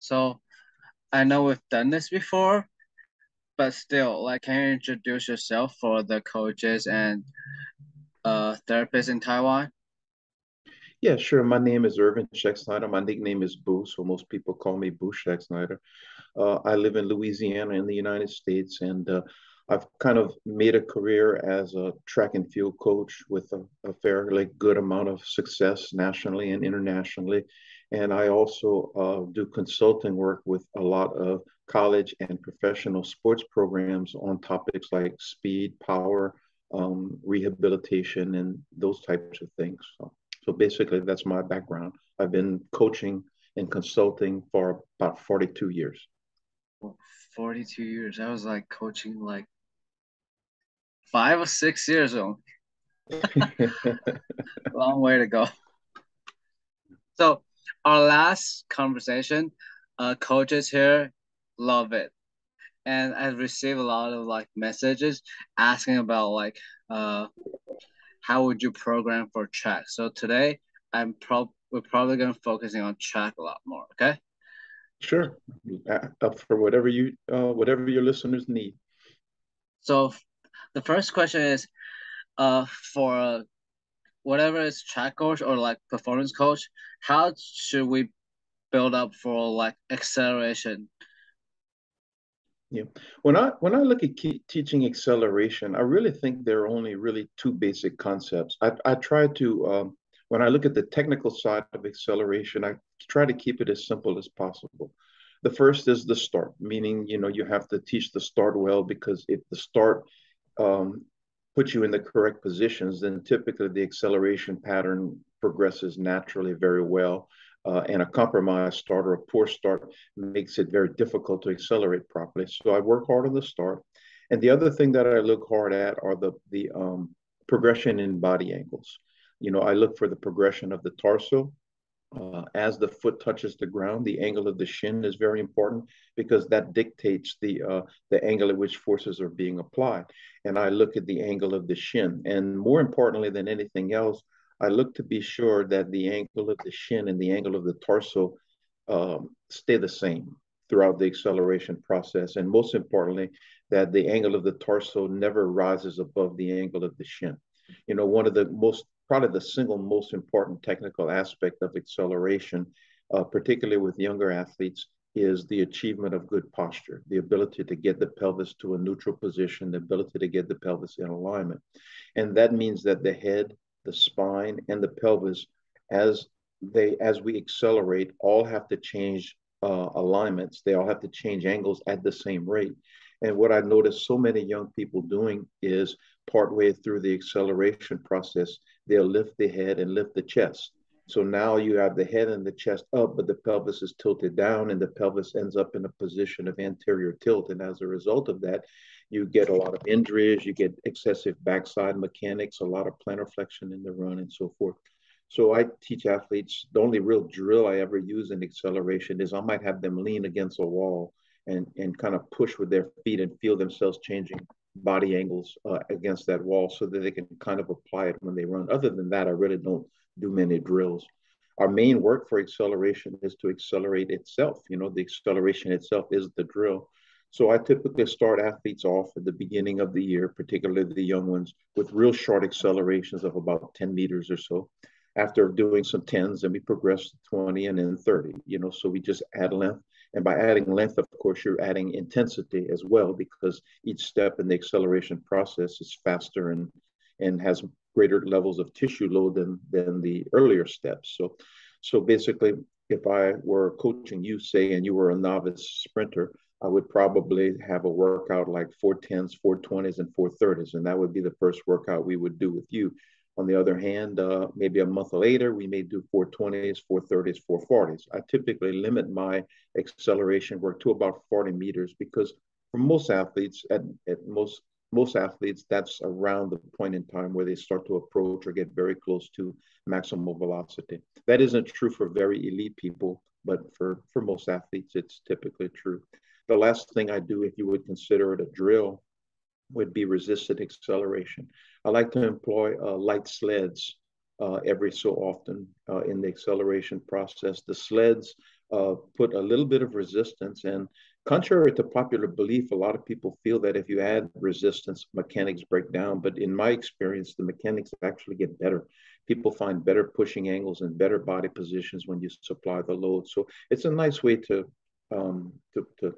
So I know we've done this before, but still, like, can you introduce yourself for the coaches and uh, therapists in Taiwan? Yeah, sure. My name is Irvin Schexnayder. My nickname is Boo, so most people call me Boo Schexnayder. Uh, I live in Louisiana in the United States, and uh, I've kind of made a career as a track and field coach with a, a fairly good amount of success nationally and internationally. And I also uh, do consulting work with a lot of college and professional sports programs on topics like speed, power, um, rehabilitation, and those types of things. So, so basically, that's my background. I've been coaching and consulting for about 42 years. 42 years. I was like coaching like five or six years old. Long way to go. So our last conversation, uh, coaches here love it, and I received a lot of like messages asking about like uh, how would you program for track. So today I'm prob we're probably gonna focusing on track a lot more. Okay. Sure. Up for whatever you uh, whatever your listeners need. So the first question is, uh, for whatever is track coach or like performance coach, how should we build up for like acceleration? Yeah, when I when I look at teaching acceleration, I really think there are only really two basic concepts. I I try to um, when I look at the technical side of acceleration, I try to keep it as simple as possible. The first is the start, meaning you know you have to teach the start well because if the start um, put you in the correct positions, then typically the acceleration pattern progresses naturally very well. Uh, and a compromised start or a poor start makes it very difficult to accelerate properly. So I work hard on the start. And the other thing that I look hard at are the, the um, progression in body angles. You know, I look for the progression of the torso, uh, as the foot touches the ground, the angle of the shin is very important because that dictates the uh, the angle at which forces are being applied. And I look at the angle of the shin, and more importantly than anything else, I look to be sure that the angle of the shin and the angle of the torso um, stay the same throughout the acceleration process, and most importantly, that the angle of the torso never rises above the angle of the shin. You know, one of the most probably the single most important technical aspect of acceleration, uh, particularly with younger athletes, is the achievement of good posture, the ability to get the pelvis to a neutral position, the ability to get the pelvis in alignment. And that means that the head, the spine, and the pelvis, as they as we accelerate, all have to change uh, alignments. They all have to change angles at the same rate. And what I noticed so many young people doing is partway through the acceleration process, they'll lift the head and lift the chest. So now you have the head and the chest up, but the pelvis is tilted down, and the pelvis ends up in a position of anterior tilt. And as a result of that, you get a lot of injuries, you get excessive backside mechanics, a lot of plantar flexion in the run, and so forth. So I teach athletes the only real drill I ever use in acceleration is I might have them lean against a wall and, and kind of push with their feet and feel themselves changing body angles uh, against that wall so that they can kind of apply it when they run. Other than that, I really don't do many drills. Our main work for acceleration is to accelerate itself. You know, the acceleration itself is the drill. So I typically start athletes off at the beginning of the year, particularly the young ones, with real short accelerations of about 10 meters or so. After doing some 10s, and we progress to 20 and then 30, you know, so we just add length and by adding length, of course, you're adding intensity as well because each step in the acceleration process is faster and, and has greater levels of tissue load than, than the earlier steps. So, so basically, if I were coaching you, say, and you were a novice sprinter, I would probably have a workout like 410s, 420s, and 430s. And that would be the first workout we would do with you on the other hand, uh, maybe a month later, we may do 420s, 430s, 440s. I typically limit my acceleration work to about 40 meters because for most athletes, at, at most most athletes, that's around the point in time where they start to approach or get very close to maximal velocity. That isn't true for very elite people, but for, for most athletes, it's typically true. The last thing I do, if you would consider it a drill, would be resisted acceleration. I like to employ uh, light sleds uh, every so often uh, in the acceleration process. The sleds uh, put a little bit of resistance. And contrary to popular belief, a lot of people feel that if you add resistance, mechanics break down. But in my experience, the mechanics actually get better. People find better pushing angles and better body positions when you supply the load. So it's a nice way to um, to, to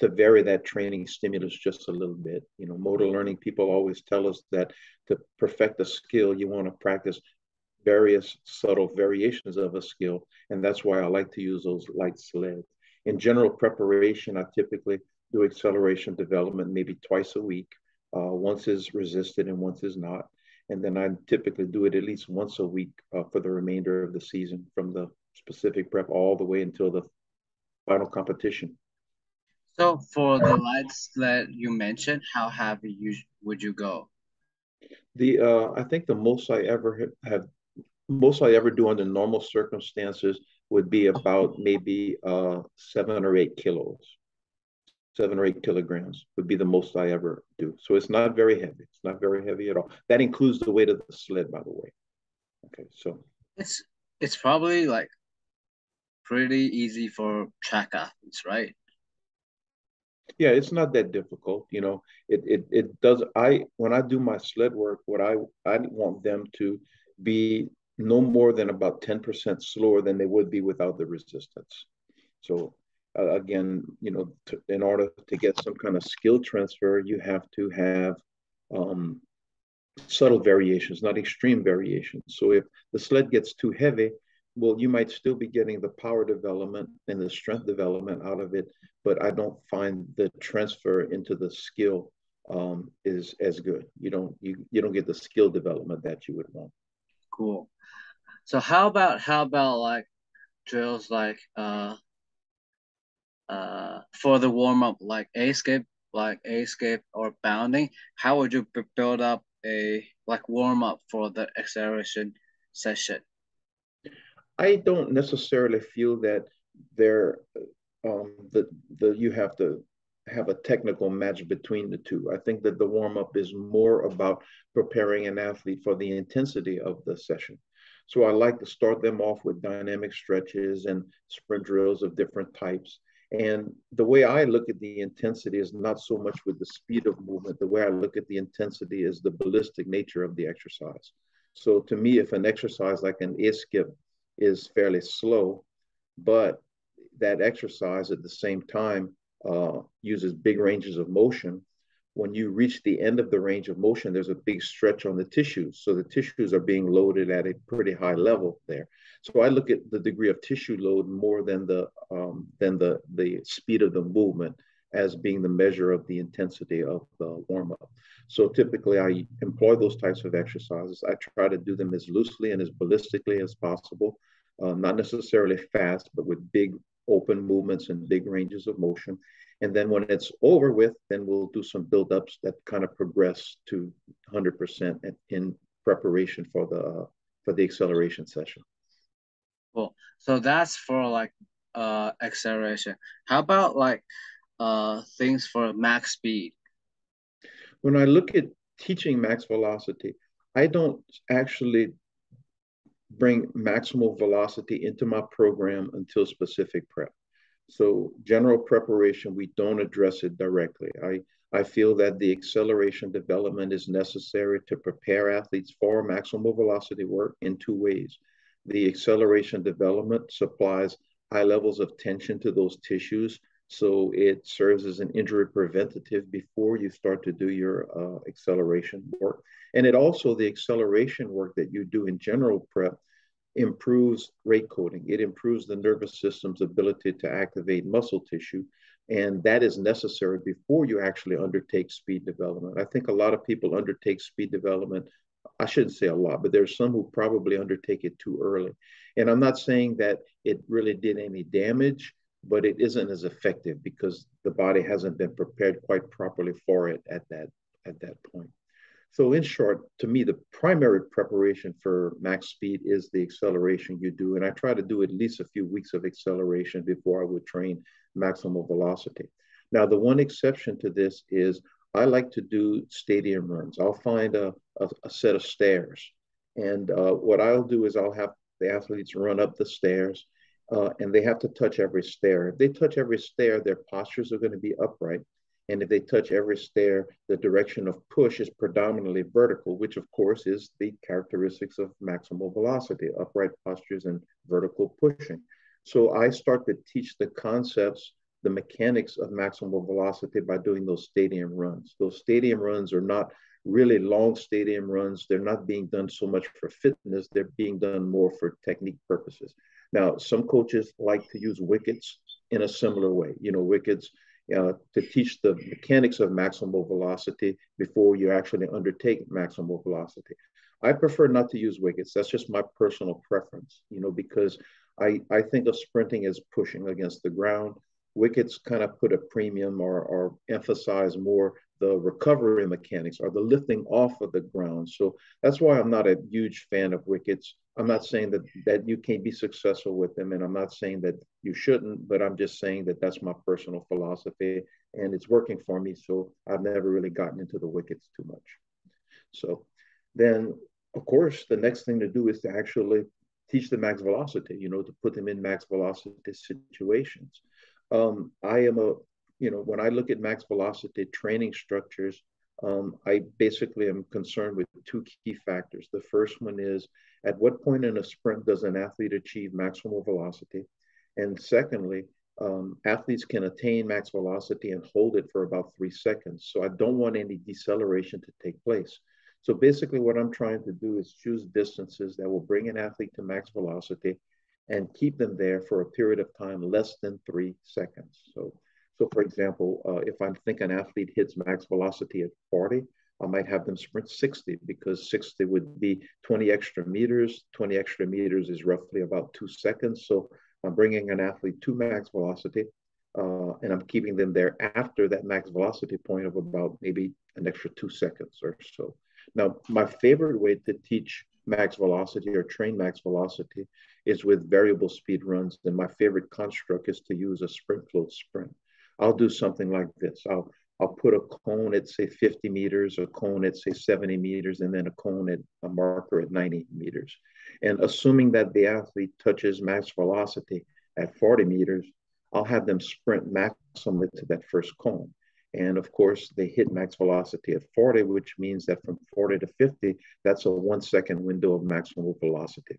to vary that training stimulus just a little bit. You know, motor learning people always tell us that to perfect a skill, you want to practice various subtle variations of a skill. And that's why I like to use those light sleds. In general preparation, I typically do acceleration development maybe twice a week. Uh, once is resisted and once is not. And then I typically do it at least once a week uh, for the remainder of the season from the specific prep all the way until the final competition. So for the lights that you mentioned, how heavy you, would you go? The uh, I think the most I ever have, most I ever do under normal circumstances would be about maybe uh, seven or eight kilos. Seven or eight kilograms would be the most I ever do. So it's not very heavy. It's not very heavy at all. That includes the weight of the sled, by the way. Okay, so it's it's probably like pretty easy for track athletes, right? Yeah it's not that difficult you know it it, it does i when i do my sled work what i i want them to be no more than about 10% slower than they would be without the resistance. So uh, again you know to, in order to get some kind of skill transfer you have to have um, subtle variations not extreme variations. So if the sled gets too heavy well, you might still be getting the power development and the strength development out of it, but I don't find the transfer into the skill um, is as good. You don't you you don't get the skill development that you would want. Cool. So how about how about like drills like uh uh for the warm up like A skip like A skip or bounding? How would you build up a like warm up for the acceleration session? I don't necessarily feel that there um, the the you have to have a technical match between the two. I think that the warm up is more about preparing an athlete for the intensity of the session. So I like to start them off with dynamic stretches and sprint drills of different types. And the way I look at the intensity is not so much with the speed of movement. The way I look at the intensity is the ballistic nature of the exercise. So to me, if an exercise like an A skip is fairly slow, but that exercise at the same time uh, uses big ranges of motion. When you reach the end of the range of motion, there's a big stretch on the tissues. So the tissues are being loaded at a pretty high level there. So I look at the degree of tissue load more than the um, than the the speed of the movement as being the measure of the intensity of the warm up. So typically, I employ those types of exercises. I try to do them as loosely and as ballistically as possible, uh, not necessarily fast, but with big open movements and big ranges of motion. And then when it's over with, then we'll do some build-ups that kind of progress to 100% in preparation for the for the acceleration session. Cool. So that's for like uh acceleration. How about like uh things for max speed? When I look at teaching max velocity, I don't actually bring maximal velocity into my program until specific prep. So general preparation, we don't address it directly. I, I feel that the acceleration development is necessary to prepare athletes for maximal velocity work in two ways. The acceleration development supplies high levels of tension to those tissues. So it serves as an injury preventative before you start to do your uh, acceleration work. And it also, the acceleration work that you do in general prep improves rate coding. It improves the nervous system's ability to activate muscle tissue. And that is necessary before you actually undertake speed development. I think a lot of people undertake speed development. I shouldn't say a lot, but there's some who probably undertake it too early. And I'm not saying that it really did any damage, but it isn't as effective because the body hasn't been prepared quite properly for it at that at that point. So in short, to me, the primary preparation for max speed is the acceleration you do. And I try to do at least a few weeks of acceleration before I would train maximal velocity. Now, the one exception to this is I like to do stadium runs. I'll find a, a, a set of stairs. And uh, what I'll do is I'll have the athletes run up the stairs uh, and they have to touch every stair. If they touch every stair, their postures are going to be upright. And if they touch every stair, the direction of push is predominantly vertical, which of course is the characteristics of maximal velocity, upright postures and vertical pushing. So I start to teach the concepts, the mechanics of maximal velocity by doing those stadium runs. Those stadium runs are not really long stadium runs. They're not being done so much for fitness, they're being done more for technique purposes. Now, some coaches like to use wickets in a similar way. You know, wickets uh, to teach the mechanics of maximal velocity before you actually undertake maximal velocity. I prefer not to use wickets. That's just my personal preference, you know, because I, I think of sprinting as pushing against the ground. Wickets kind of put a premium or, or emphasize more the recovery mechanics or the lifting off of the ground. So that's why I'm not a huge fan of wickets. I'm not saying that that you can't be successful with them, and I'm not saying that you shouldn't, but I'm just saying that that's my personal philosophy, and it's working for me. So I've never really gotten into the wickets too much. So then, of course, the next thing to do is to actually teach them max velocity. You know, to put them in max velocity situations. Um, I am a you know, when I look at max velocity training structures, um, I basically am concerned with two key factors. The first one is at what point in a sprint does an athlete achieve maximal velocity? And secondly, um, athletes can attain max velocity and hold it for about three seconds. So I don't want any deceleration to take place. So basically, what I'm trying to do is choose distances that will bring an athlete to max velocity and keep them there for a period of time less than three seconds. So so for example, uh, if I think an athlete hits max velocity at 40, I might have them sprint 60 because 60 would be 20 extra meters. 20 extra meters is roughly about two seconds. So I'm bringing an athlete to max velocity uh, and I'm keeping them there after that max velocity point of about maybe an extra two seconds or so. Now, my favorite way to teach max velocity or train max velocity is with variable speed runs. And my favorite construct is to use a sprint float sprint. I'll do something like this. I'll I'll put a cone at say 50 meters, a cone at say 70 meters, and then a cone at a marker at 90 meters. And assuming that the athlete touches max velocity at 40 meters, I'll have them sprint maximally to that first cone. And of course, they hit max velocity at 40, which means that from 40 to 50, that's a one second window of maximal velocity.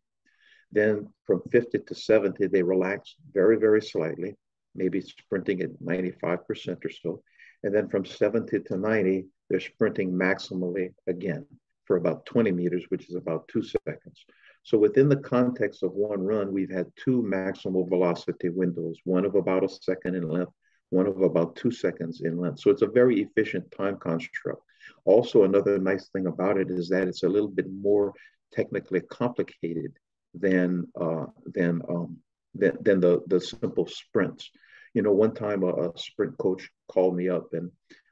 Then from 50 to 70, they relax very, very slightly maybe sprinting at 95% or so. And then from 70 to 90, they're sprinting maximally again for about 20 meters, which is about two seconds. So within the context of one run, we've had two maximal velocity windows, one of about a second in length, one of about two seconds in length. So it's a very efficient time construct. Also, another nice thing about it is that it's a little bit more technically complicated than uh, than um, than, than the, the simple sprints. You know, one time a, a sprint coach called me up and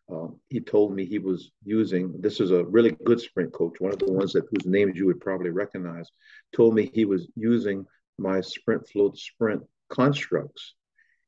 um, he told me he was using this is a really good sprint coach, one of the ones that whose names you would probably recognize, told me he was using my sprint float sprint constructs.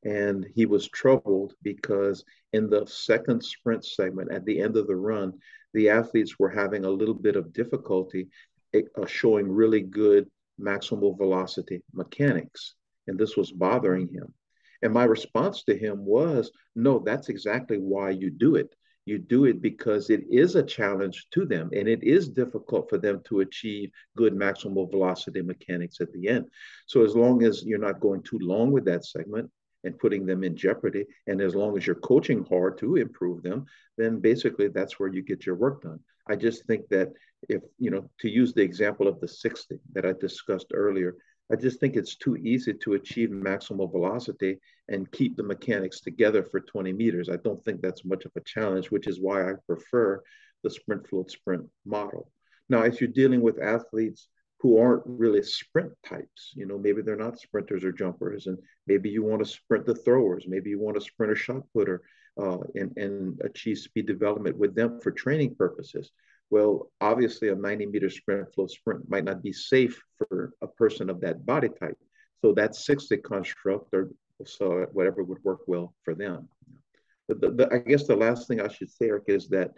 And he was troubled because in the second sprint segment at the end of the run, the athletes were having a little bit of difficulty uh, showing really good maximal velocity mechanics and this was bothering him. And my response to him was, no, that's exactly why you do it. You do it because it is a challenge to them and it is difficult for them to achieve good maximal velocity mechanics at the end. So, as long as you're not going too long with that segment and putting them in jeopardy, and as long as you're coaching hard to improve them, then basically that's where you get your work done. I just think that if, you know, to use the example of the 60 that I discussed earlier, I just think it's too easy to achieve maximal velocity and keep the mechanics together for 20 meters. I don't think that's much of a challenge, which is why I prefer the sprint float sprint model. Now, if you're dealing with athletes who aren't really sprint types, you know, maybe they're not sprinters or jumpers, and maybe you want to sprint the throwers, maybe you want to sprint a shot putter uh, and, and achieve speed development with them for training purposes. Well, obviously, a 90 meter sprint float sprint might not be safe for a person of that body type. So that 60 construct or so whatever would work well for them. But the, the, I guess the last thing I should say, Eric, is that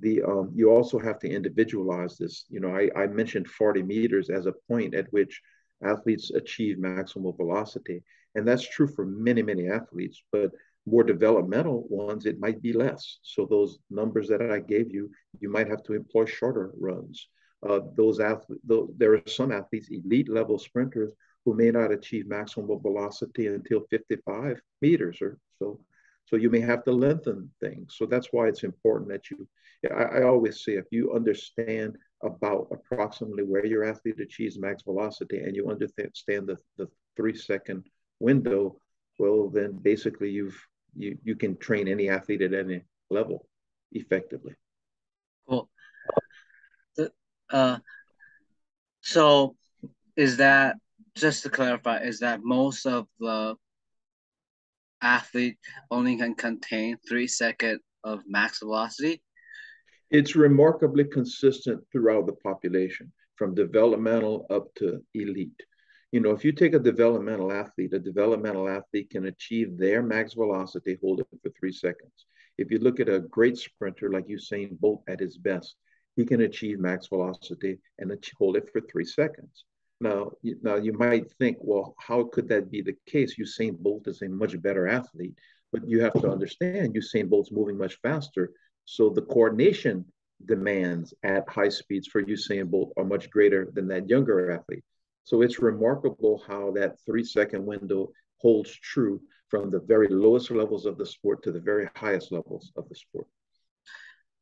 the um, you also have to individualize this. You know, I, I mentioned 40 meters as a point at which athletes achieve maximal velocity. And that's true for many, many athletes, but more developmental ones, it might be less. So those numbers that I gave you, you might have to employ shorter runs. Uh, those athletes, there are some athletes, elite level sprinters, who may not achieve maximum velocity until 55 meters or so. So you may have to lengthen things. So that's why it's important that you, I, I always say, if you understand about approximately where your athlete achieves max velocity and you understand the, the three second window, well, then basically you've, you, you can train any athlete at any level effectively. Cool. Uh, so is that, just to clarify, is that most of the athlete only can contain three second of max velocity? It's remarkably consistent throughout the population, from developmental up to elite. You know, if you take a developmental athlete, a developmental athlete can achieve their max velocity, hold it for three seconds. If you look at a great sprinter like Usain Bolt at his best, he can achieve max velocity and hold it for three seconds. Now, now you might think, well, how could that be the case? Usain Bolt is a much better athlete, but you have to understand Usain Bolt's moving much faster. So the coordination demands at high speeds for Usain Bolt are much greater than that younger athlete. So it's remarkable how that three second window holds true from the very lowest levels of the sport to the very highest levels of the sport.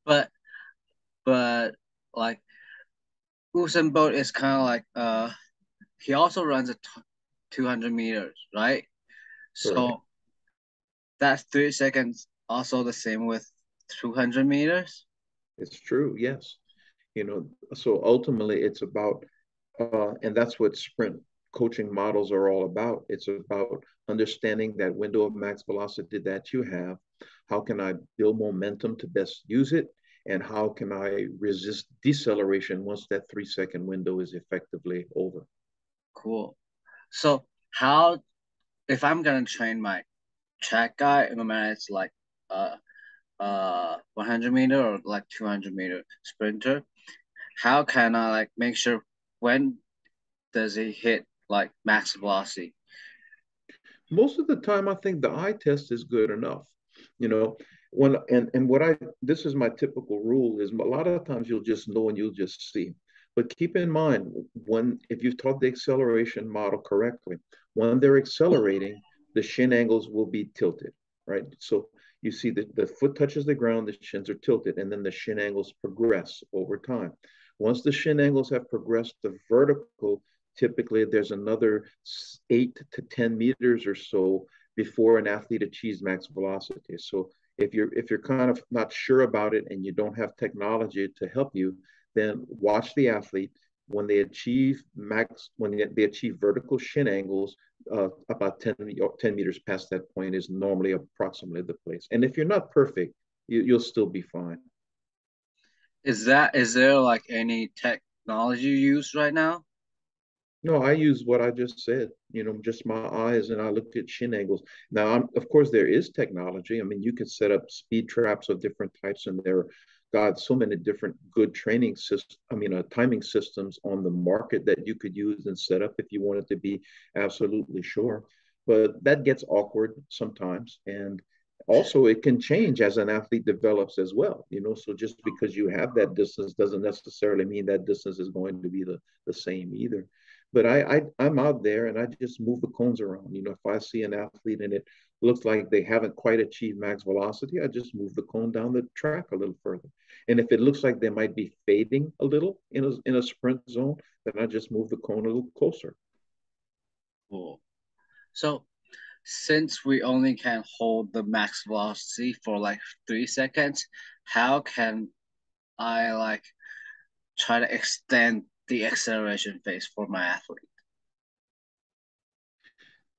But, but like Usain Bolt is kind of like uh he also runs a 200 meters, right? So that's three seconds. Also the same with 200 meters. It's true. Yes. You know, so ultimately it's about, uh, and that's what sprint coaching models are all about. It's about understanding that window of max velocity that you have. How can I build momentum to best use it? And how can I resist deceleration once that three second window is effectively over? Cool. So how, if I'm gonna train my track guy, no matter it's like uh uh 100 meter or like 200 meter sprinter, how can I like make sure when does he hit like max velocity? Most of the time, I think the eye test is good enough. You know, when and and what I this is my typical rule is a lot of times you'll just know and you'll just see. But keep in mind, when if you've taught the acceleration model correctly, when they're accelerating, the shin angles will be tilted, right? So you see that the foot touches the ground, the shins are tilted, and then the shin angles progress over time. Once the shin angles have progressed to vertical, typically there's another eight to 10 meters or so before an athlete achieves max velocity. So if you're if you're kind of not sure about it and you don't have technology to help you, then watch the athlete when they achieve max, when they achieve vertical shin angles, uh, about 10, 10 meters past that point is normally approximately the place. And if you're not perfect, you, you'll still be fine. Is that, is there like any technology you use right now? No, I use what I just said, you know, just my eyes and I looked at shin angles. Now, I'm, of course, there is technology. I mean, you can set up speed traps of different types and there are, God, so many different good training systems, I mean, uh, timing systems on the market that you could use and set up if you wanted to be absolutely sure. But that gets awkward sometimes. And also, it can change as an athlete develops as well. You know, so just because you have that distance doesn't necessarily mean that distance is going to be the, the same either. But I, I I'm out there and I just move the cones around. You know, if I see an athlete and it looks like they haven't quite achieved max velocity, I just move the cone down the track a little further. And if it looks like they might be fading a little in a, in a sprint zone, then I just move the cone a little closer. Cool. So since we only can hold the max velocity for like three seconds, how can I like try to extend the acceleration phase for my athlete?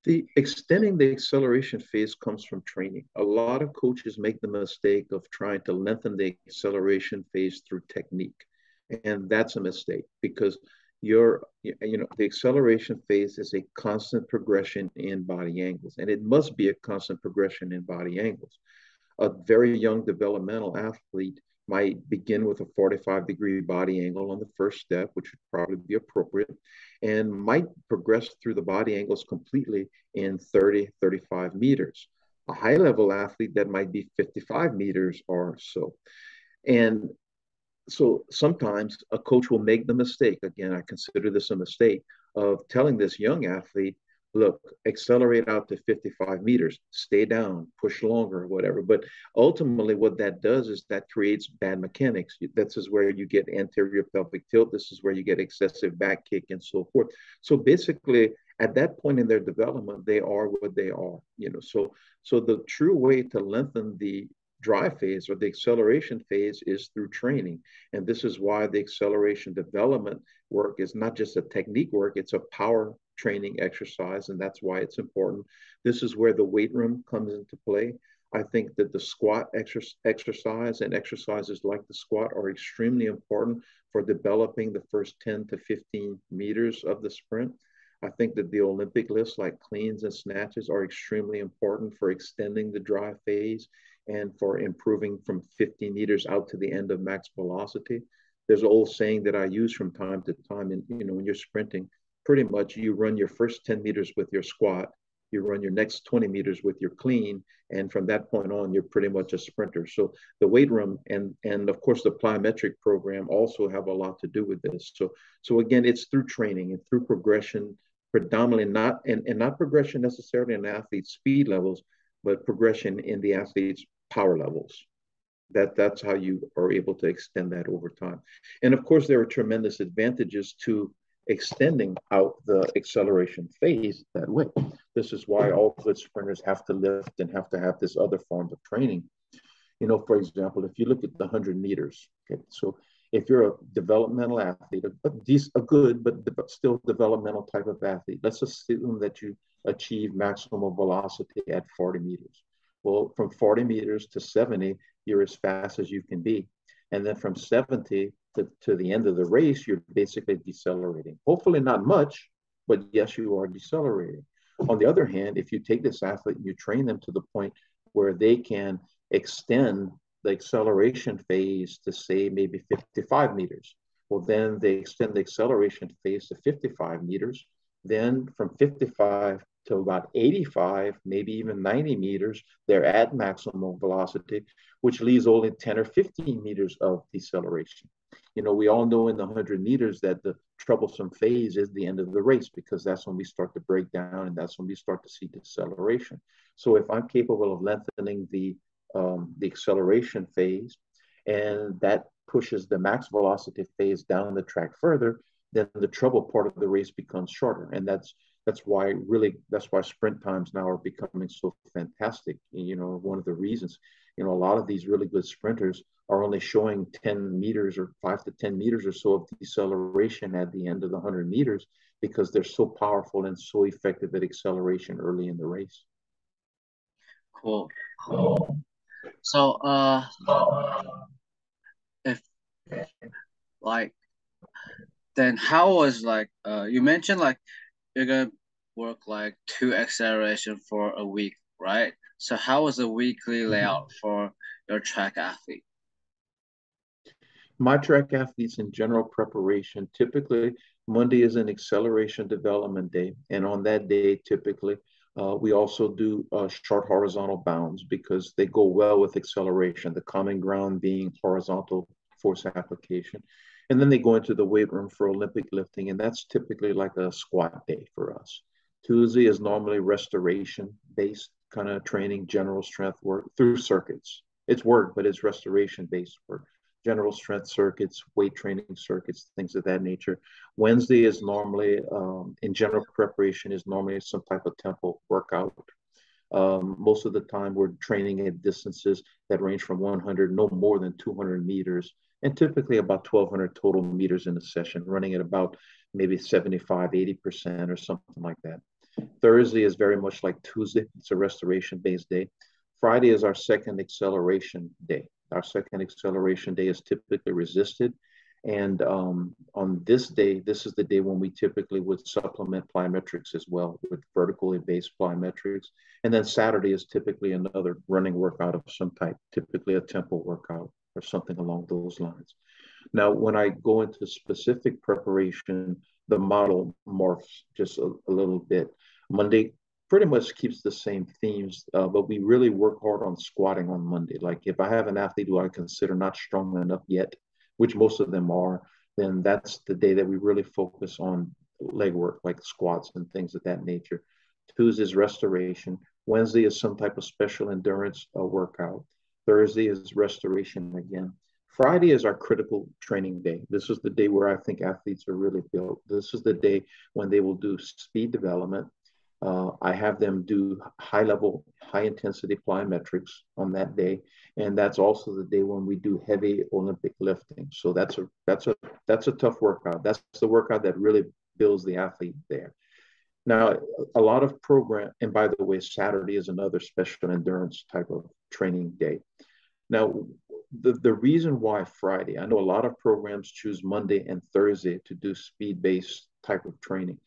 The extending the acceleration phase comes from training. A lot of coaches make the mistake of trying to lengthen the acceleration phase through technique. And that's a mistake because your you know the acceleration phase is a constant progression in body angles and it must be a constant progression in body angles a very young developmental athlete might begin with a 45 degree body angle on the first step, which would probably be appropriate, and might progress through the body angles completely in 30, 35 meters. A high level athlete that might be 55 meters or so. And so sometimes a coach will make the mistake, again, I consider this a mistake, of telling this young athlete, look, accelerate out to 55 meters, stay down, push longer, whatever. But ultimately, what that does is that creates bad mechanics. This is where you get anterior pelvic tilt. This is where you get excessive back kick and so forth. So basically, at that point in their development, they are what they are. You know, so so the true way to lengthen the drive phase or the acceleration phase is through training. And this is why the acceleration development work is not just a technique work, it's a power training exercise, and that's why it's important. This is where the weight room comes into play. I think that the squat exer- exercise and exercises like the squat are extremely important for developing the first 10 to 15 meters of the sprint. I think that the Olympic lifts like cleans and snatches are extremely important for extending the drive phase and for improving from 50 meters out to the end of max velocity. There's an old saying that I use from time to time, and you know, when you're sprinting, pretty much you run your first 10 meters with your squat, you run your next 20 meters with your clean, and from that point on, you're pretty much a sprinter. So the weight room and and of course the plyometric program also have a lot to do with this. So so again, it's through training and through progression, predominantly not and, and not progression necessarily in athletes' speed levels, but progression in the athletes' power levels. That, that's how you are able to extend that over time. And of course, there are tremendous advantages to extending out the acceleration phase that way. This is why all good sprinters have to lift and have to have this other forms of training. You know, for example, if you look at the 100 meters, okay, so if you're a developmental athlete, a, a good but still developmental type of athlete, let's assume that you achieve maximum velocity at 40 meters. Well, from 40 meters to 70, you're as fast as you can be. And then from 70 to, to the end of the race, you're basically decelerating. Hopefully not much, but yes, you are decelerating. On the other hand, if you take this athlete and you train them to the point where they can extend the acceleration phase to say maybe 55 meters, well, then they extend the acceleration phase to 55 meters. Then from 55 to about 85, maybe even 90 meters, they're at maximum velocity, which leaves only 10 or 15 meters of deceleration. You know, we all know in the 100 meters that the troublesome phase is the end of the race because that's when we start to break down and that's when we start to see deceleration. So if I'm capable of lengthening the um, the acceleration phase and that pushes the max velocity phase down the track further, then the trouble part of the race becomes shorter. And that's that's why really that's why sprint times now are becoming so fantastic you know one of the reasons you know a lot of these really good sprinters are only showing 10 meters or 5 to 10 meters or so of deceleration at the end of the 100 meters because they're so powerful and so effective at acceleration early in the race cool Cool. so uh if like then how was like uh you mentioned like you're gonna work like two acceleration for a week, right? So how was the weekly mm-hmm. layout for your track athlete? My track athletes in general preparation, typically Monday is an acceleration development day. And on that day, typically, uh, we also do uh, short horizontal bounds because they go well with acceleration, the common ground being horizontal force application. And then they go into the weight room for Olympic lifting, and that's typically like a squat day for us. Tuesday is normally restoration based kind of training, general strength work through circuits. It's work, but it's restoration based work. General strength circuits, weight training circuits, things of that nature. Wednesday is normally, um, in general preparation, is normally some type of tempo workout. Um, most of the time, we're training at distances that range from 100, no more than 200 meters and typically about 1200 total meters in a session, running at about maybe 75, 80% or something like that. Thursday is very much like Tuesday. It's a restoration based day. Friday is our second acceleration day. Our second acceleration day is typically resisted. And um, on this day, this is the day when we typically would supplement plyometrics as well with vertically based plyometrics. And then Saturday is typically another running workout of some type, typically a tempo workout. or something along those lines. Now, when I go into specific preparation, the model morphs just a, a little bit. Monday pretty much keeps the same themes, uh, but we really work hard on squatting on Monday. Like if I have an athlete who I consider not strong enough yet, which most of them are, then that's the day that we really focus on leg work, like squats and things of that nature. Tuesday is restoration. Wednesday is some type of special endurance uh, workout. Thursday is restoration again. Friday is our critical training day. This is the day where I think athletes are really built. This is the day when they will do speed development. Uh, I have them do high level, high intensity plyometrics on that day, and that's also the day when we do heavy Olympic lifting. So that's a that's a that's a tough workout. That's the workout that really builds the athlete there. Now, a lot of program, and by the way, Saturday is another special endurance type of training day. Now, the, the reason why Friday, I know a lot of programs choose Monday and Thursday to do speed based type of training.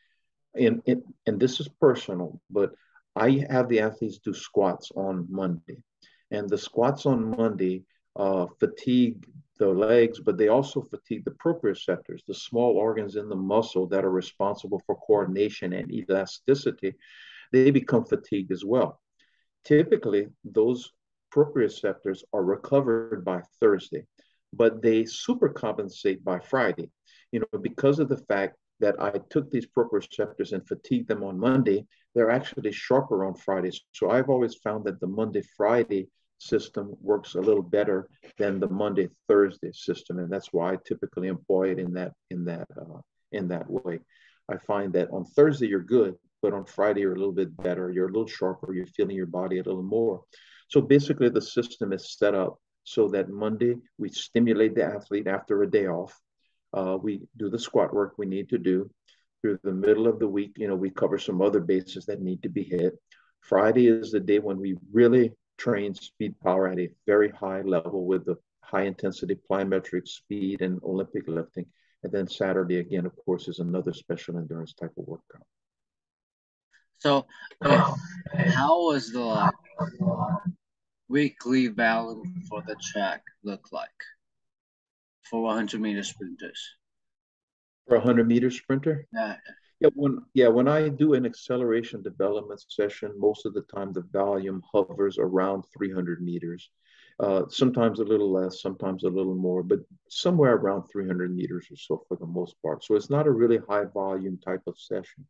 And, and, and this is personal, but I have the athletes do squats on Monday. And the squats on Monday uh, fatigue the legs, but they also fatigue the proprioceptors, the small organs in the muscle that are responsible for coordination and elasticity. They become fatigued as well. Typically, those proprioceptors are recovered by Thursday, but they supercompensate by Friday. You know, because of the fact that I took these proprioceptors and fatigued them on Monday, they're actually sharper on Fridays. So I've always found that the Monday Friday system works a little better than the Monday Thursday system, and that's why I typically employ it in that in that uh, in that way. I find that on Thursday you're good, but on Friday you're a little bit better. You're a little sharper. You're feeling your body a little more. So basically, the system is set up so that Monday we stimulate the athlete after a day off. Uh, we do the squat work we need to do. Through the middle of the week, you know, we cover some other bases that need to be hit. Friday is the day when we really train speed power at a very high level with the high intensity plyometric speed and Olympic lifting. And then Saturday again, of course, is another special endurance type of workout. So, uh, how was the weekly balance for the track look like for 100 meter sprinters? For a 100 meter sprinter? Yeah. Yeah, when yeah, when I do an acceleration development session, most of the time the volume hovers around 300 meters. Uh, sometimes a little less, sometimes a little more, but somewhere around 300 meters or so for the most part. So it's not a really high volume type of session.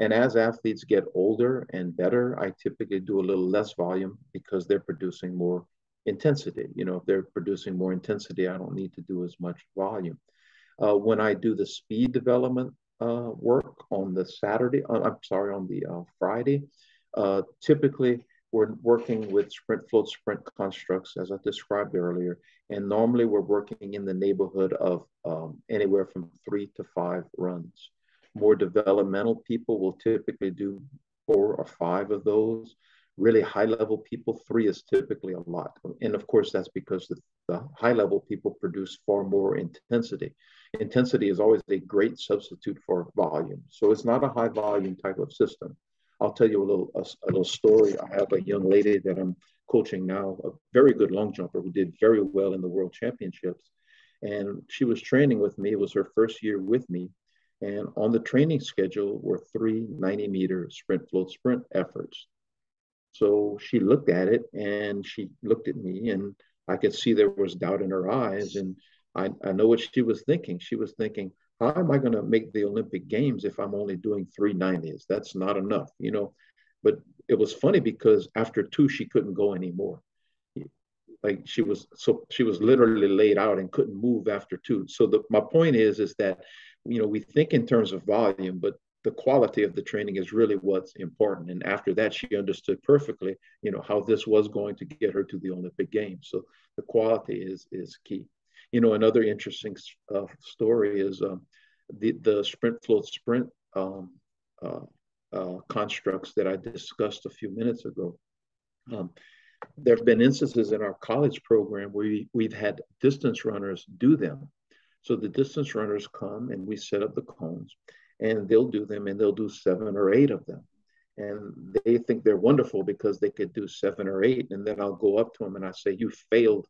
And as athletes get older and better, I typically do a little less volume because they're producing more intensity. You know, if they're producing more intensity, I don't need to do as much volume. Uh, when I do the speed development uh, work on the Saturday, uh, I'm sorry, on the uh, Friday, uh, typically we're working with sprint float sprint constructs as I described earlier. And normally we're working in the neighborhood of um, anywhere from three to five runs. More developmental people will typically do four or five of those. Really high level people, three is typically a lot. And of course, that's because the, the high level people produce far more intensity intensity is always a great substitute for volume. So it's not a high volume type of system. I'll tell you a little a, a, little story. I have a young lady that I'm coaching now, a very good long jumper who did very well in the world championships. And she was training with me. It was her first year with me. And on the training schedule were three 90 meter sprint float sprint efforts. So she looked at it and she looked at me and I could see there was doubt in her eyes. And I, I know what she was thinking. She was thinking, how am I going to make the Olympic Games if I'm only doing 390s? That's not enough, you know. But it was funny because after two, she couldn't go anymore. Like she was so she was literally laid out and couldn't move after two. So the, my point is is that you know we think in terms of volume, but the quality of the training is really what's important. And after that, she understood perfectly, you know, how this was going to get her to the Olympic Games. So the quality is is key. You know, another interesting uh, story is um, the the sprint float sprint um, uh, uh, constructs that I discussed a few minutes ago. Um, there have been instances in our college program where we, we've had distance runners do them. So the distance runners come and we set up the cones and they'll do them and they'll do seven or eight of them. And they think they're wonderful because they could do seven or eight. And then I'll go up to them and I say, You failed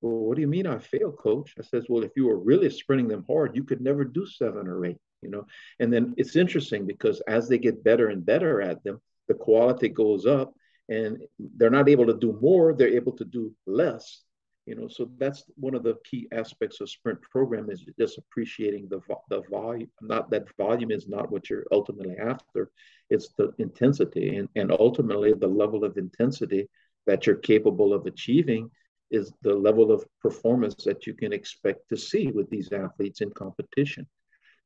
Well, what do you mean I failed, coach? I says, Well, if you were really sprinting them hard, you could never do seven or eight, you know. And then it's interesting because as they get better and better at them, the quality goes up and they're not able to do more, they're able to do less. You know, so that's one of the key aspects of sprint program is just appreciating the the volume. Not that volume is not what you're ultimately after, it's the intensity, and and ultimately the level of intensity that you're capable of achieving is the level of performance that you can expect to see with these athletes in competition.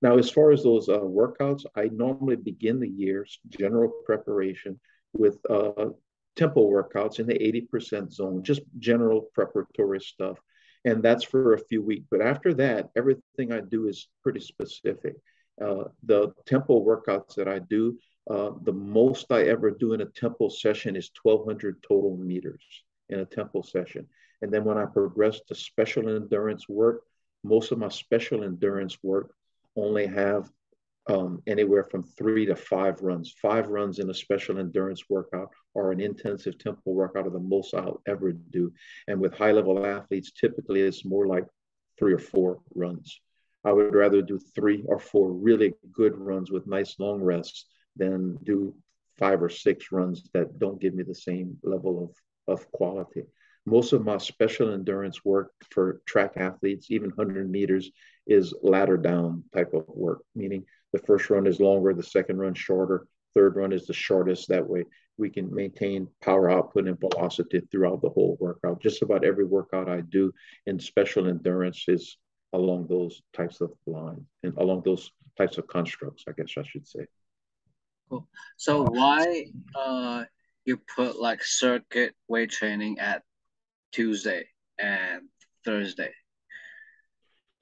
Now, as far as those uh, workouts, I normally begin the year's general preparation with uh, tempo workouts in the 80% zone, just general preparatory stuff. And that's for a few weeks. But after that, everything I do is pretty specific. Uh, the tempo workouts that I do, uh, the most I ever do in a tempo session is 1,200 total meters in a tempo session. And then when I progress to special endurance work, most of my special endurance work only have um, anywhere from three to five runs. Five runs in a special endurance workout or an intensive tempo workout are the most I'll ever do. And with high level athletes, typically it's more like three or four runs. I would rather do three or four really good runs with nice long rests than do five or six runs that don't give me the same level of, of quality most of my special endurance work for track athletes, even 100 meters, is ladder down type of work, meaning the first run is longer, the second run shorter, third run is the shortest. That way we can maintain power output and velocity throughout the whole workout. Just about every workout I do in special endurance is along those types of lines and along those types of constructs, I guess I should say. Cool. So why uh you put like circuit weight training at Tuesday and Thursday.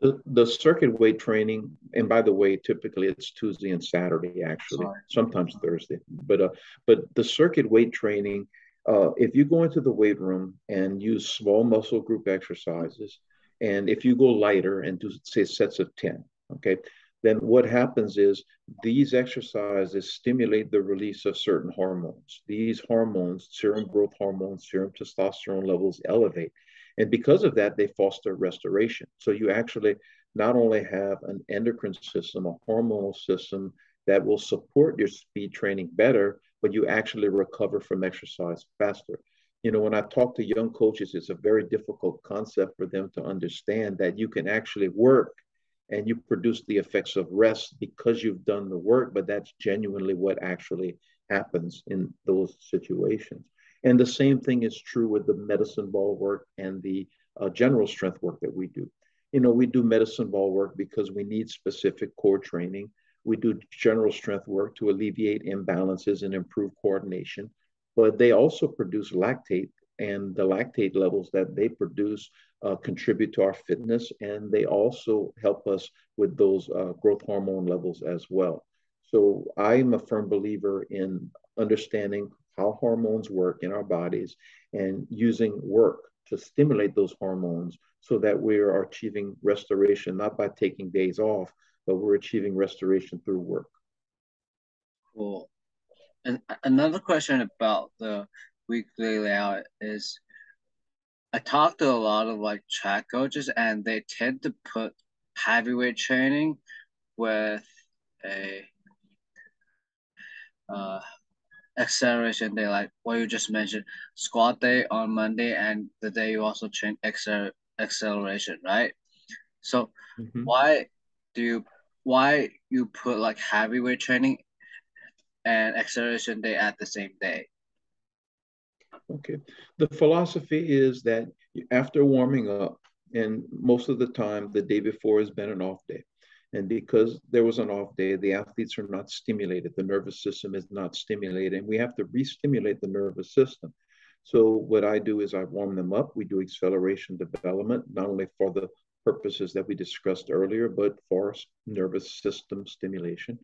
The, the circuit weight training, and by the way, typically it's Tuesday and Saturday, actually, Sorry. sometimes Thursday. But uh, but the circuit weight training, uh, if you go into the weight room and use small muscle group exercises, and if you go lighter and do say sets of ten, okay, then what happens is these exercises stimulate the release of certain hormones. These hormones, serum growth hormones, serum testosterone levels elevate. And because of that, they foster restoration. So you actually not only have an endocrine system, a hormonal system that will support your speed training better, but you actually recover from exercise faster. You know, when I talk to young coaches, it's a very difficult concept for them to understand that you can actually work and you produce the effects of rest because you've done the work, but that's genuinely what actually happens in those situations. And the same thing is true with the medicine ball work and the uh, general strength work that we do. You know, we do medicine ball work because we need specific core training. We do general strength work to alleviate imbalances and improve coordination, but they also produce lactate and the lactate levels that they produce uh, contribute to our fitness and they also help us with those uh, growth hormone levels as well. So I'm a firm believer in understanding how hormones work in our bodies and using work to stimulate those hormones so that we are achieving restoration not by taking days off, but we're achieving restoration through work. Cool. And another question about the weekly layout is I talked to a lot of like track coaches and they tend to put heavyweight training with a uh, acceleration day, like what you just mentioned, squat day on Monday and the day you also train acceler- acceleration, right? So mm-hmm. why do you why you put like heavyweight training and acceleration day at the same day? Okay. The philosophy is that after warming up, and most of the time the day before has been an off day. And because there was an off day, the athletes are not stimulated. The nervous system is not stimulated, and we have to re stimulate the nervous system. So, what I do is I warm them up. We do acceleration development, not only for the purposes that we discussed earlier, but for nervous system stimulation.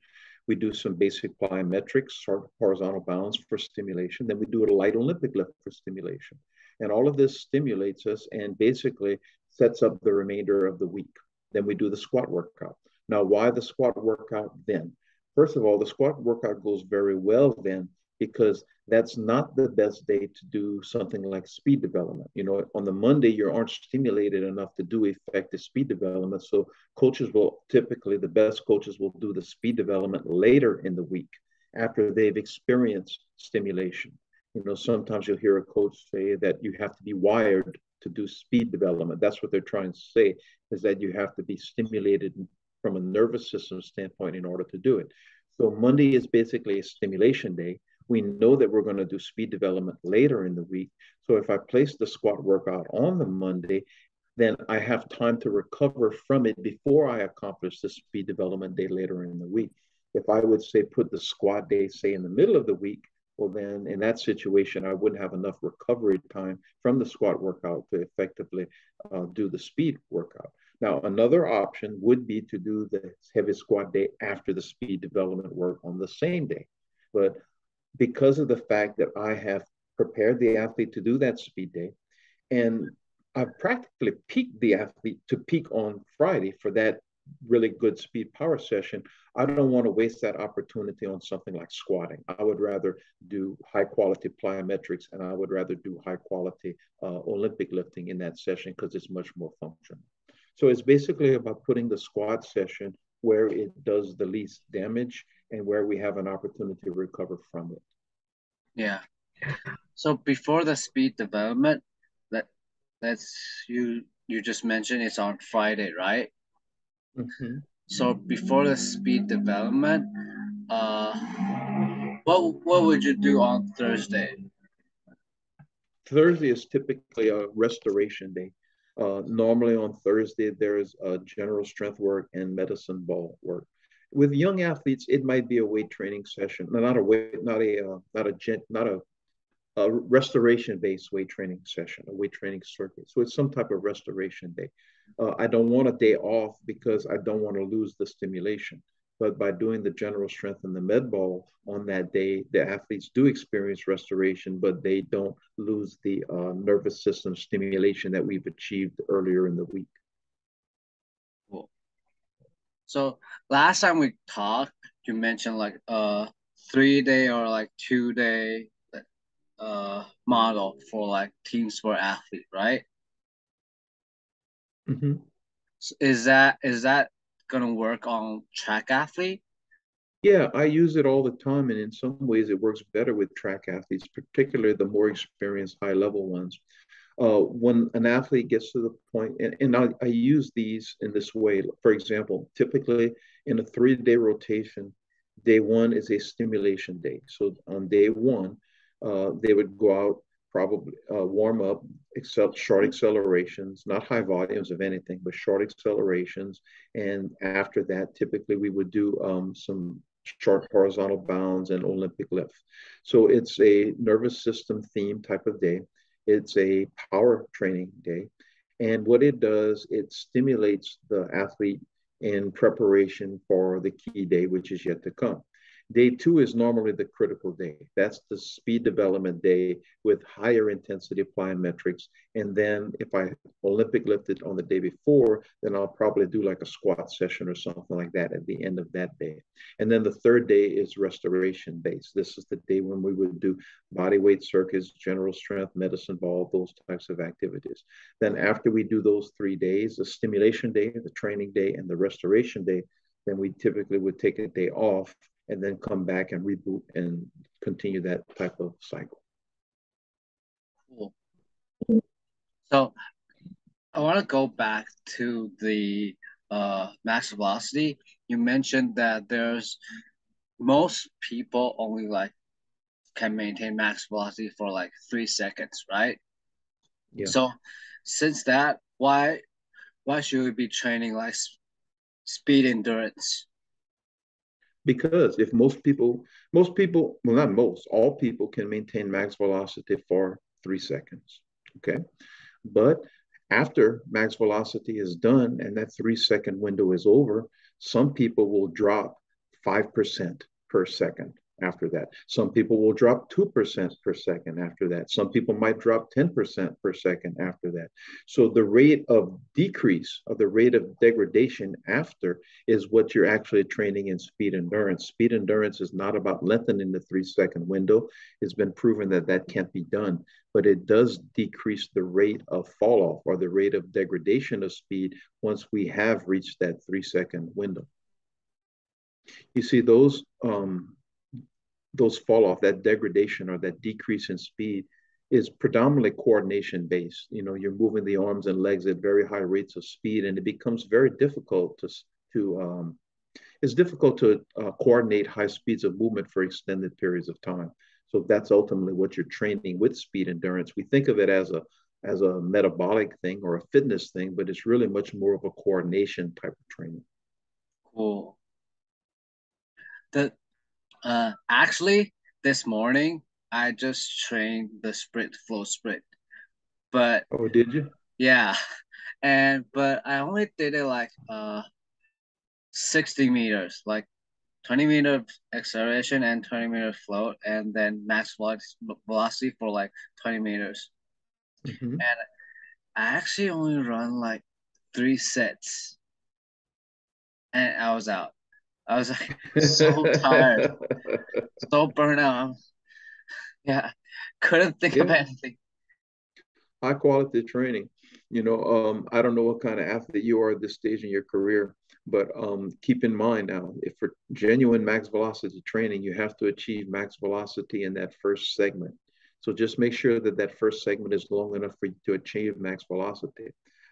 We do some basic plyometrics, horizontal balance for stimulation. Then we do a light Olympic lift for stimulation. And all of this stimulates us and basically sets up the remainder of the week. Then we do the squat workout. Now, why the squat workout then? First of all, the squat workout goes very well then because that's not the best day to do something like speed development. You know, on the Monday, you aren't stimulated enough to do effective speed development. So coaches will typically, the best coaches will do the speed development later in the week after they've experienced stimulation. You know, sometimes you'll hear a coach say that you have to be wired to do speed development. That's what they're trying to say is that you have to be stimulated from a nervous system standpoint in order to do it. So Monday is basically a stimulation day. We know that we're going to do speed development later in the week. So if I place the squat workout on the Monday, then I have time to recover from it before I accomplish the speed development day later in the week. If I would say put the squat day, say in the middle of the week, well, then in that situation, I wouldn't have enough recovery time from the squat workout to effectively uh, do the speed workout. Now, another option would be to do the heavy squat day after the speed development work on the same day. But because of the fact that I have prepared the athlete to do that speed day, and I've practically peaked the athlete to peak on Friday for that really good speed power session, I don't want to waste that opportunity on something like squatting. I would rather do high quality plyometrics and I would rather do high quality uh, Olympic lifting in that session because it's much more functional. So it's basically about putting the squat session where it does the least damage and where we have an opportunity to recover from it. Yeah. So before the speed development, that let's you you just mentioned it's on Friday, right? Mm-hmm. So before the speed development, uh, what what would you do on Thursday? Thursday is typically a restoration day. Uh, normally on Thursday there is a general strength work and medicine ball work. With young athletes, it might be a weight training session, not a weight, not a uh, not a gen, not a a restoration-based weight training session, a weight training circuit. So it's some type of restoration day. Uh, I don't want a day off because I don't want to lose the stimulation. But by doing the general strength and the med ball on that day, the athletes do experience restoration, but they don't lose the uh, nervous system stimulation that we've achieved earlier in the week. Cool. So last time we talked, you mentioned like a three day or like two day uh, model for like team sport athlete, right? Mm-hmm. Is that is that gonna work on track athlete? Yeah, I use it all the time, and in some ways, it works better with track athletes, particularly the more experienced, high level ones. Uh, when an athlete gets to the point, and, and I, I use these in this way. For example, typically in a three day rotation, day one is a stimulation day. So on day one, uh, they would go out, probably uh, warm up, except short accelerations, not high volumes of anything, but short accelerations. And after that, typically we would do um, some short horizontal bounds and Olympic lift. So it's a nervous system theme type of day. It's a power training day. And what it does, it stimulates the athlete in preparation for the key day, which is yet to come. Day two is normally the critical day. That's the speed development day with higher intensity plyometrics. And then if I Olympic lifted on the day before, then I'll probably do like a squat session or something like that at the end of that day. And then the third day is restoration based. This is the day when we would do body weight circuits, general strength, medicine ball, those types of activities. Then after we do those three days, the stimulation day, the training day, and the restoration day, then we typically would take a day off and then come back and reboot and continue that type of cycle. Cool. So I want to go back to the uh, max velocity. You mentioned that there's most people only like can maintain max velocity for like three seconds, right? Yeah. So since that, why why should we be training like speed endurance? Because if most people most people well not most all people can maintain max velocity for three seconds okay? But after max velocity is done and that three second window is over some people will drop 5% per second after that. Some people will drop 2% per second after that. Some people might drop 10% per second after that. So the rate of decrease of the rate of degradation after is what you're actually training in speed endurance. Speed endurance is not about lengthening the three second window. It's been proven that that can't be done, but it does decrease the rate of fall off or the rate of degradation of speed once we have reached that three second window. You see, those um, those fall off, that degradation or that decrease in speed is predominantly coordination based. You know, you're moving the arms and legs at very high rates of speed, and it becomes very difficult to to um, it's difficult to uh, coordinate high speeds of movement for extended periods of time. So that's ultimately what you're training with speed endurance. We think of it as a as a metabolic thing or a fitness thing, but it's really much more of a coordination type of training. Cool. The uh, actually, this morning I just trained the sprint float sprint, but oh, did you? Yeah, and but I only did it like uh, sixty meters, like twenty meter acceleration and twenty meter float, and then max velocity for like twenty meters. Mm-hmm. And I actually only run like three sets, and I was out. I was like so tired, so burnt out. Yeah, couldn't think yeah. of anything. High quality training. You know, um, I don't know what kind of athlete you are at this stage in your career, but um, keep in mind now, if for genuine max velocity training, you have to achieve max velocity in that first segment. So just make sure that that first segment is long enough for you to achieve max velocity.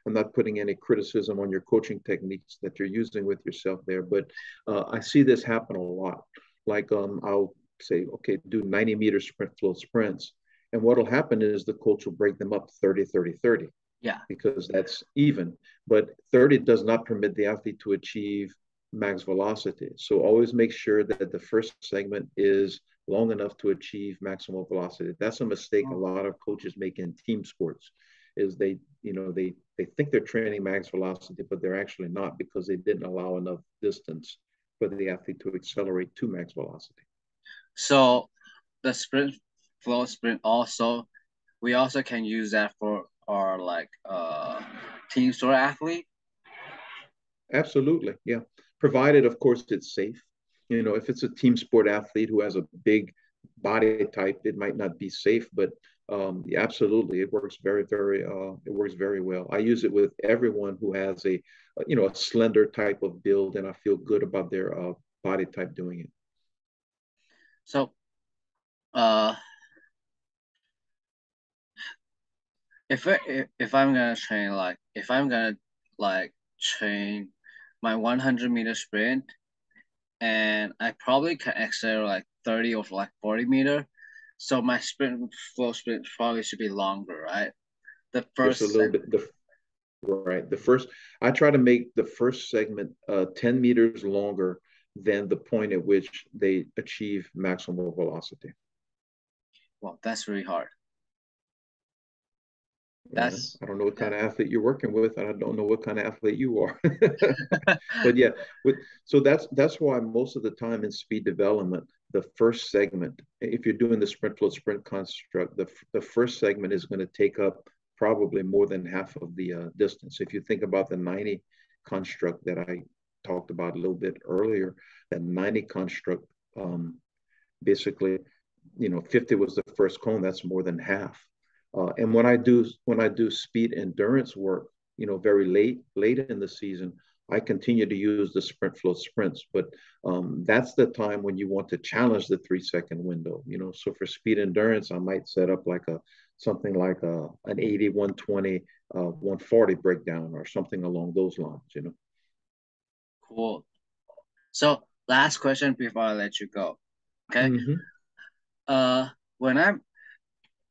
I'm not putting any criticism on your coaching techniques that you're using with yourself there, but uh, I see this happen a lot. Like um, I'll say, okay, do 90 meter sprint float sprints. And what'll happen is the coach will break them up 30, 30, 30. Yeah. Because that's even. But 30 does not permit the athlete to achieve max velocity. So always make sure that the first segment is long enough to achieve maximal velocity. That's a mistake a lot of coaches make in team sports is they, you know, they they think they're training max velocity, but they're actually not because they didn't allow enough distance for the athlete to accelerate to max velocity. So the sprint float sprint also, we also can use that for our like uh team sport athlete. Absolutely, yeah. Provided, of course, it's safe. You know, if it's a team sport athlete who has a big body type, it might not be safe, but um, yeah, absolutely, it works very, very, uh, it works very well. I use it with everyone who has a, you know, a slender type of build, and I feel good about their uh, body type doing it. So, uh, if if I'm gonna train like if I'm gonna like train my 100 meter sprint, and I probably can accelerate like 30 or like 40 meter so my sprint float sprint probably should be longer, right? The first Just a little segment. bit. The, right. The first I try to make the first segment uh, 10 meters longer than the point at which they achieve maximal velocity. Well, that's really hard. That's I don't know what kind of athlete you're working with. And I don't know what kind of athlete you are. but yeah, with, so that's that's why most of the time in speed development, the first segment, if you're doing the sprint float sprint construct, the, the first segment is going to take up probably more than half of the uh, distance. If you think about the 90 construct that I talked about a little bit earlier, that 90 construct, um, basically, you know, 50 was the first cone, that's more than half. Uh, and when I do when I do speed endurance work, you know, very late late in the season, I continue to use the sprint float sprints, but um, that's the time when you want to challenge the three second window. You know, so for speed endurance, I might set up like a something like a an 80, 120, uh, 140 breakdown or something along those lines. You know. Cool. So last question before I let you go. Okay. Mm-hmm. Uh, when I'm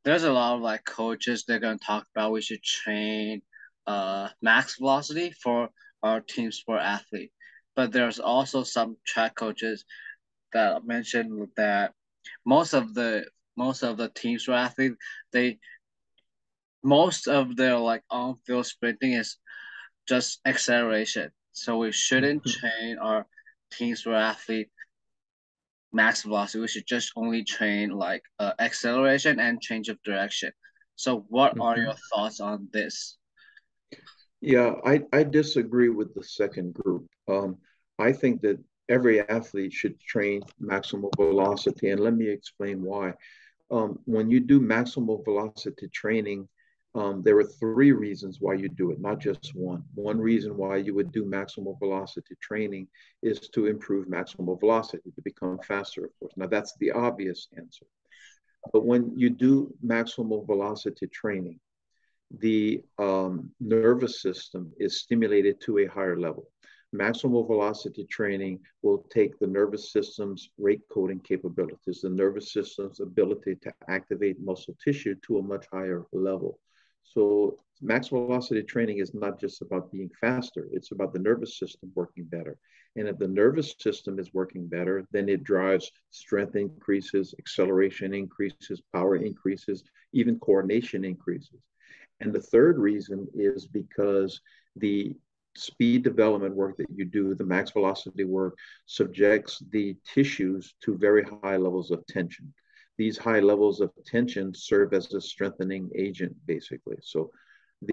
there's a lot of like coaches they're gonna talk about we should train uh max velocity for our team sport athlete. But there's also some track coaches that mentioned that most of the most of the team sport athlete they most of their like on field sprinting is just acceleration. So we shouldn't mm-hmm. train our team sport athlete max velocity. We should just only train like uh, acceleration and change of direction. So, what mm-hmm. are your thoughts on this? Yeah, I, I disagree with the second group. Um, I think that every athlete should train maximal velocity, and let me explain why. Um, when you do maximal velocity training, um, there are three reasons why you do it, not just one. One reason why you would do maximal velocity training is to improve maximal velocity, to become faster, of course. Now, that's the obvious answer. But when you do maximal velocity training, the um, nervous system is stimulated to a higher level. Maximal velocity training will take the nervous system's rate coding capabilities, the nervous system's ability to activate muscle tissue to a much higher level. So max velocity training is not just about being faster, it's about the nervous system working better. And if the nervous system is working better, then it drives strength increases, acceleration increases, power increases, even coordination increases. And the third reason is because the speed development work that you do, the max velocity work, subjects the tissues to very high levels of tension these high levels of tension serve as a strengthening agent, basically. So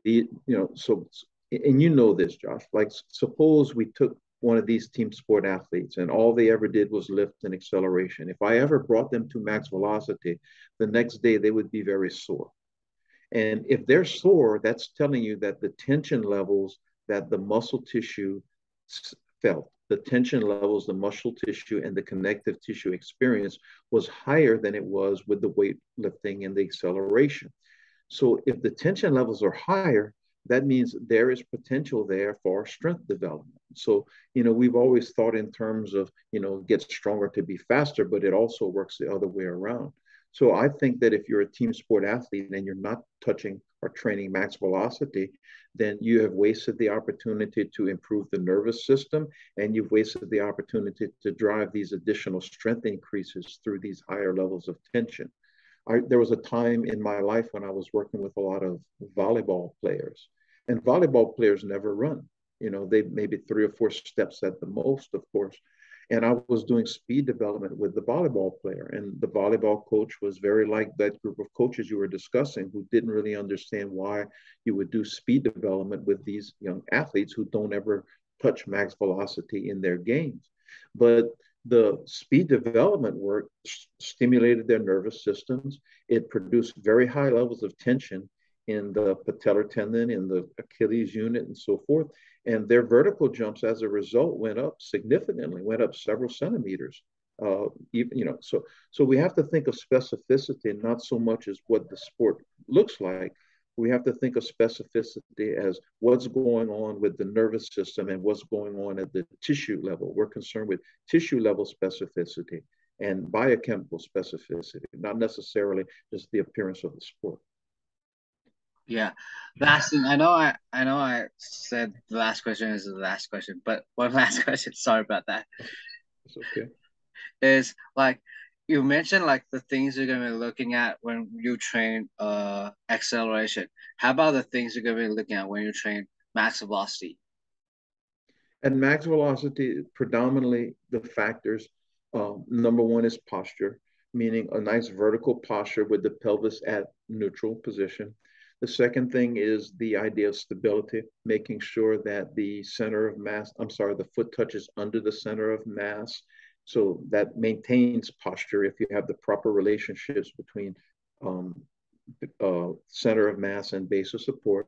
the, you know, so, and you know this, Josh, like suppose we took one of these team sport athletes and all they ever did was lift and acceleration. If I ever brought them to max velocity, the next day they would be very sore. And if they're sore, that's telling you that the tension levels that the muscle tissue felt the tension levels, the muscle tissue, and the connective tissue experience was higher than it was with the weight lifting and the acceleration. So if the tension levels are higher, that means there is potential there for strength development. So, you know, we've always thought in terms of, you know, get stronger to be faster, but it also works the other way around. So I think that if you're a team sport athlete and you're not touching or training max velocity, then you have wasted the opportunity to improve the nervous system and you've wasted the opportunity to drive these additional strength increases through these higher levels of tension. I, there was a time in my life when I was working with a lot of volleyball players, and volleyball players never run. You know, they maybe three or four steps at the most, of course. And I was doing speed development with the volleyball player. And the volleyball coach was very like that group of coaches you were discussing who didn't really understand why you would do speed development with these young athletes who don't ever touch max velocity in their games. But the speed development work stimulated their nervous systems. It produced very high levels of tension in the patellar tendon, in the Achilles unit, and so forth. And their vertical jumps, as a result, went up significantly, went up several centimeters. Uh, even you know, so so we have to think of specificity not so much as what the sport looks like. We have to think of specificity as what's going on with the nervous system and what's going on at the tissue level. We're concerned with tissue level specificity and biochemical specificity, not necessarily just the appearance of the sport. Yeah. Last thing, I know I I know I said the last question is the last question, but one last question, sorry about that. It's okay. Is like you mentioned like the things you're gonna be looking at when you train uh acceleration. How about the things you're gonna be looking at when you train max velocity? At max velocity, predominantly the factors. Um, number one is posture, meaning a nice vertical posture with the pelvis at neutral position. The second thing is the idea of stability, making sure that the center of mass, I'm sorry, the foot touches under the center of mass. So that maintains posture if you have the proper relationships between um, uh, center of mass and base of support.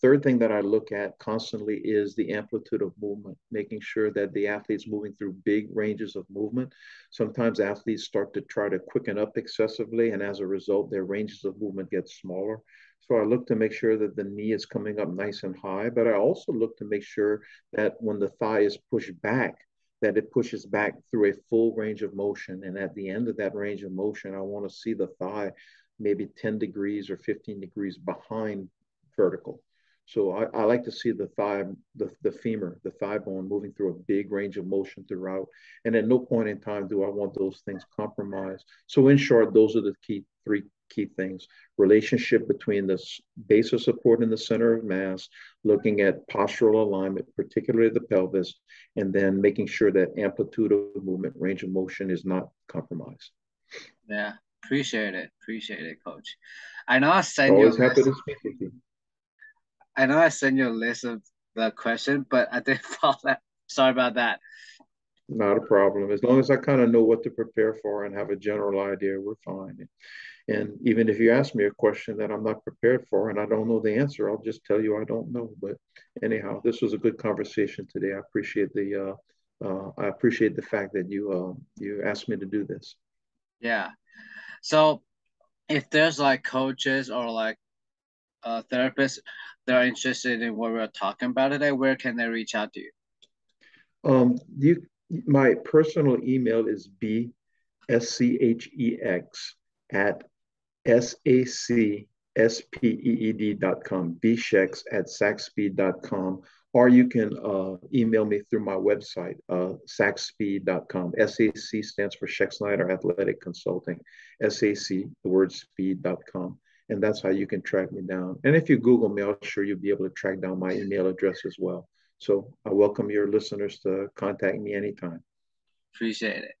Third thing that I look at constantly is the amplitude of movement, making sure that the athlete's moving through big ranges of movement. Sometimes athletes start to try to quicken up excessively, and as a result, their ranges of movement get smaller. So I look to make sure that the knee is coming up nice and high, but I also look to make sure that when the thigh is pushed back, that it pushes back through a full range of motion. And at the end of that range of motion, I want to see the thigh maybe 10 degrees or 15 degrees behind vertical. So I, I, like to see the thigh, the, the femur, the thigh bone moving through a big range of motion throughout. And at no point in time do I want those things compromised. So in short, those are the key three key things. Relationship between the base of support and the center of mass, looking at postural alignment, particularly the pelvis, and then making sure that amplitude of movement, range of motion is not compromised. Yeah, appreciate it. Appreciate it, coach. I know I sent Always you happy to speak with you. I know I sent you a list of the question, but I didn't follow that. Sorry about that. Not a problem. As long as I kind of know what to prepare for and have a general idea, we're fine. And even if you ask me a question that I'm not prepared for and I don't know the answer, I'll just tell you I don't know. But anyhow, this was a good conversation today. I appreciate the uh, uh, I appreciate the fact that you uh, you asked me to do this. Yeah. So if there's like coaches or like uh, therapists that are interested in what we're talking about today, where can they reach out to you? Um, you my personal email is b s c h e x at s a c s p e e d dot com bshex at sacspeed.com or you can uh, email me through my website uh, sacspeed.com sac stands for Schexnayder athletic consulting sac the word speed.com and that's how you can track me down and if you google me I'm sure you'll be able to track down my email address as well so I welcome your listeners to contact me anytime. Appreciate it.